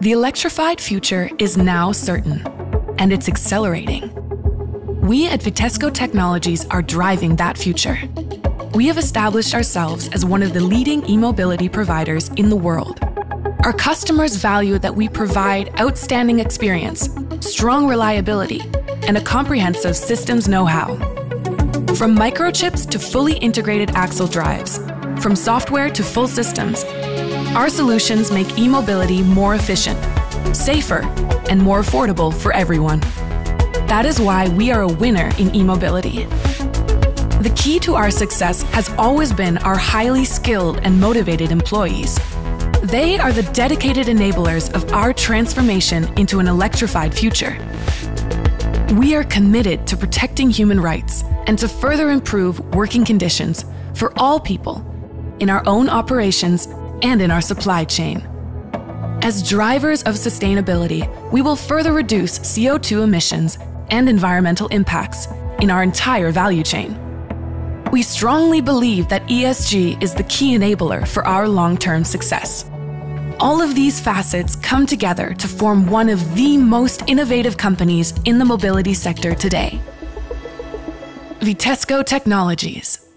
The electrified future is now certain, and it's accelerating. We at Vitesco Technologies are driving that future. We have established ourselves as one of the leading e mobility providers in the world. Our customers value that we provide outstanding experience, strong reliability, and a comprehensive systems know how. From microchips to fully integrated axle drives, from software to full systems, our solutions make e mobility more efficient, safer, and more affordable for everyone. That is why we are a winner in e mobility. The key to our success has always been our highly skilled and motivated employees. They are the dedicated enablers of our transformation into an electrified future. We are committed to protecting human rights and to further improve working conditions for all people in our own operations and in our supply chain. As drivers of sustainability, we will further reduce CO2 emissions and environmental impacts in our entire value chain. We strongly believe that ESG is the key enabler for our long term success. All of these facets come together to form one of the most innovative companies in the mobility sector today. Vitesco Technologies.